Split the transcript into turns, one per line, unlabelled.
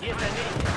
Yes, I mean.